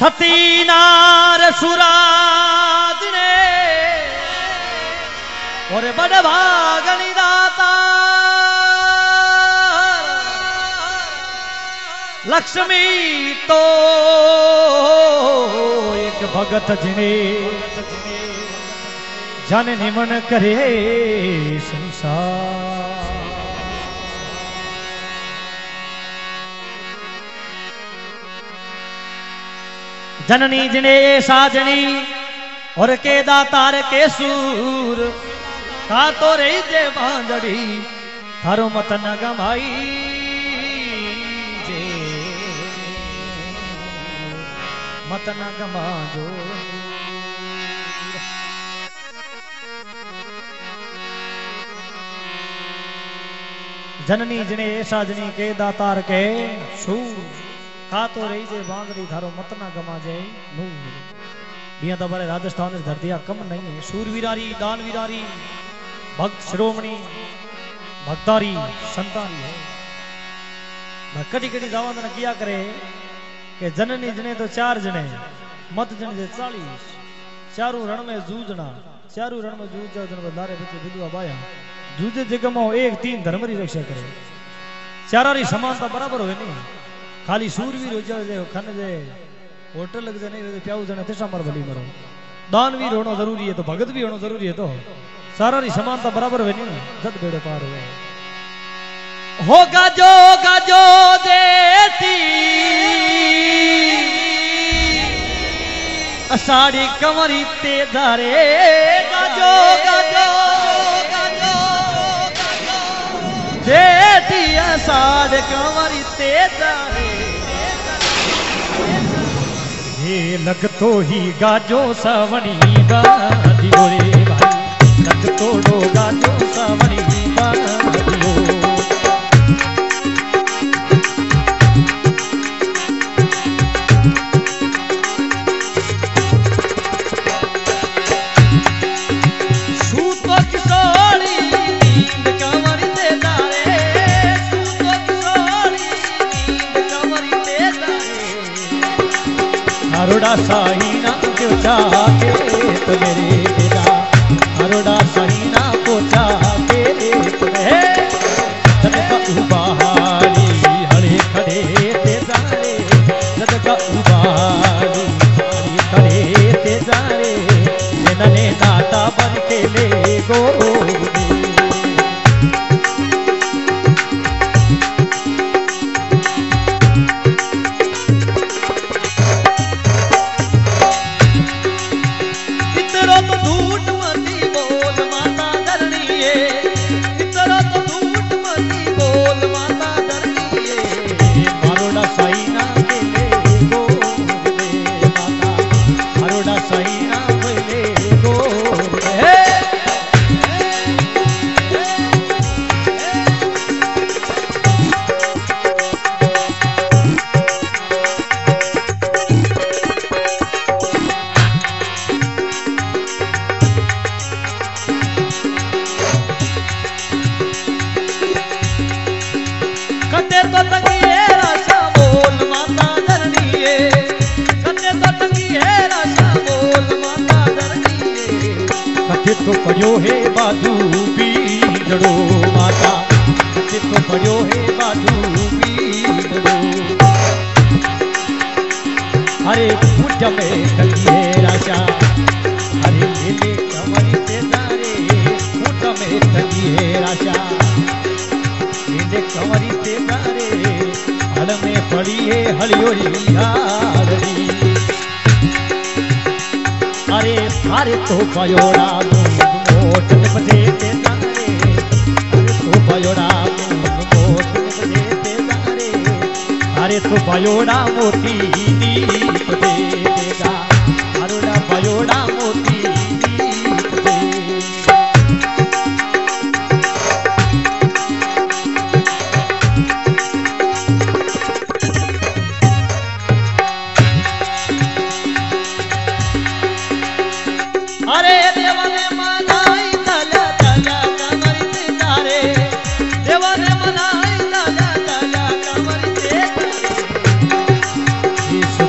सतीनार सुरा दिने और बड़वा गणी लक्ष्मी तो एक भगत जिने। जन निमन करे संसार। जननी जिने, साजनी, और के दातार के सूर, का तो रही जे बांधड़ी थारो मत न गमाई। मत न गमाजो जननी जने साजनी के दातार के सूर ખાતો રહી જાય વાંગડી ધારો મત ના ગમા જાય નૂર यहाँ तो हमारे राजस्थान में धरतिया कम नहीं है सूरवीरारी दानवीरारी भक्त शिरोमणि भक्तारी संतारी है कटी कटी दावा किया करे कि जननी जने तो चार जने मत जने जे चालीस चारों रण में जूझना चारों रण में जूझ जाओ जन बदारे बच्चे बिलुआ बाया जूझे जगह में एक तीन धर्म री रक्षा करे चारारी समानता बराबर हो नहीं खाली सूरवीर हो जाए खन जे होटल लग जाए नहीं प्याऊ जने तिसा मर भली मरो दानवीर होना ज़रूरी है तो भगत भी होना ज़रूरी है तो सारा समानता बराबर है नहीं जद बेड़े पार हुए हो गजो गजो देती। असाड़ी कमरी ते धारे गजो गजो देती असाड़ कमरी ते धारे। ये लगतो ही गाजो सावणी गादियो रे भाई। लगतो डो गाजो था तो पड़ियो है बाजू बीजड़ो माता। तो पड़ियो है बाजू बीजड़ो अरे पूज में तंगिए राशा अरे मेले कमरी ते दारे पूज में तंगिए राशा इने कंवरी ते तारे हल में पड़ी है हारड़ी अरे थारे तो मोट बजे ते पयोड़ा मोती दीप दे देगा अरुणा पयोड़ा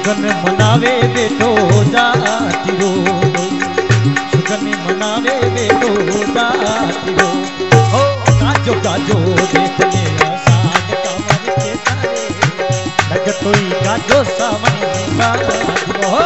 सुगन मनावे बेटो दातियो सुगन मनावे बेटो दातियो हो गाजो गाजो देखने मेरा साग कंवर के तारे लग तोई गाजो सावन का हो।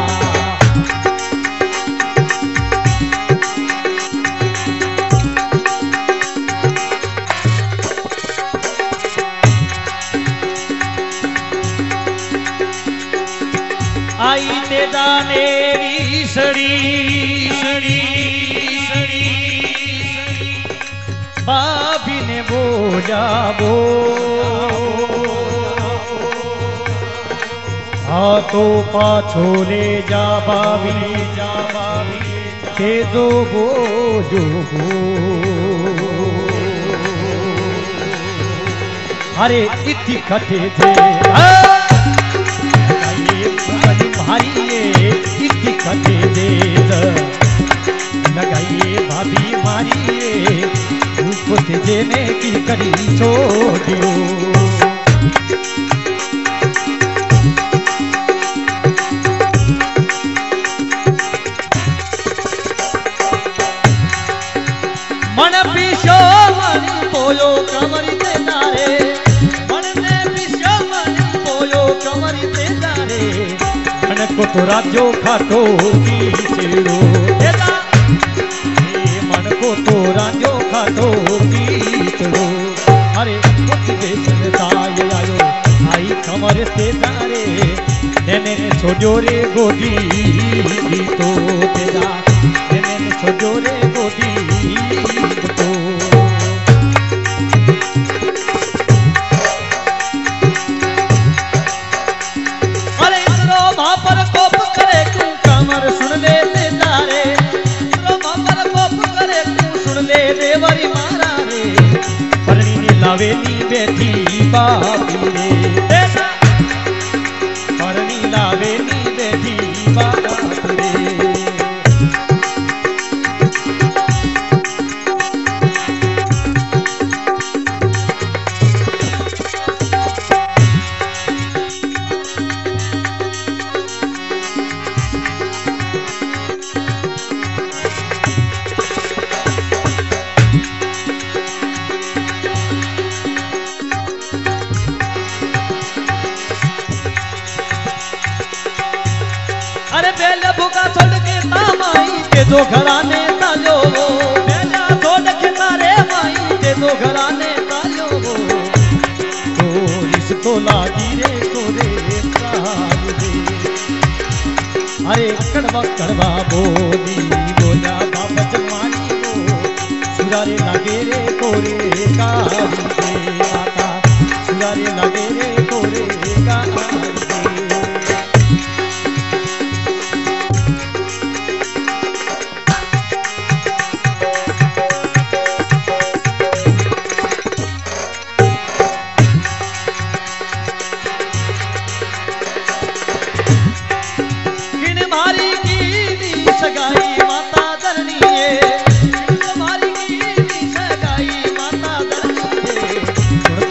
जाने सड़ी सड़ी सड़ी। भाभी ने बोला बो। हाँ तो पाछो ले जा भाभी जा भाभी के दो बोझो अरे इति कथे थे। आ! छोड़ियो મન પીશો મન પોયો કમરી તે તારે મનને પીશો મન પોયો કમરી તે તારે મનકો તો રાજ્યો ખાટો કી છેડો દેતા એ મનકો તો રાજ્યો ખાટો જેને છોડ્યો રે ગોડી તો તેજા જેને છોડ્યો રે ગોડી તો અરે ઇન્દ્રો બાપર કોપ કરે તું કમર સુન લે તે તારે ઇન્દ્રો બાપર કોપ કરે તું સુન લે દેવરી મારા રે પરણીને લાવેલી બેઠી બાપી રે दो घराने तालो वो के तारे माई दो घराने तालो वो तो इसको लागी रे कोरे प्राग दे अरे कड़वा कड़वा बोली, बोला बाबत मारी वो सुरारे लागे रे कोरे काली सुरारे लागे रे कोरे काली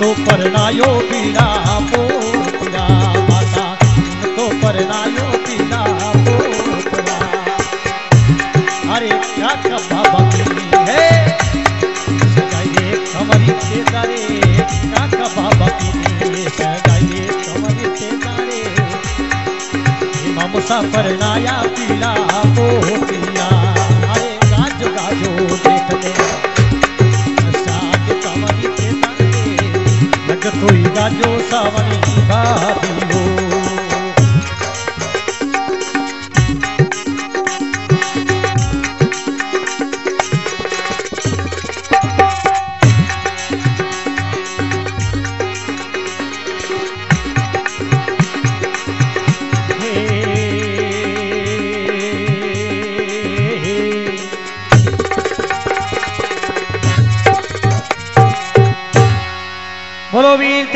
तो परनायो पीड़ा पोतरा तो परनायो पीड़ा पोतरा अरे क्या कब्बा बकरी है दारे क्या कब्बा बकरी सगाइए कमरी से दारे मुसाफर नाया पीला पोतिया अरे गाजो गाजो देख तोई सावन की बोलो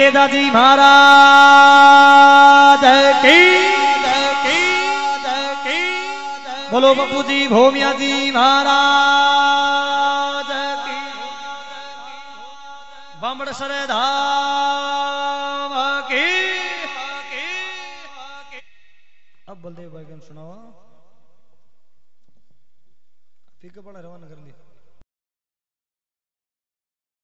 तेजाजी महाराज, की बोलो बपू जी, भोमिया जी महाराज, की बमड़ सरदाम की अब बलदेव भाई सुनावा फीके बड़ा रवाना कर ली।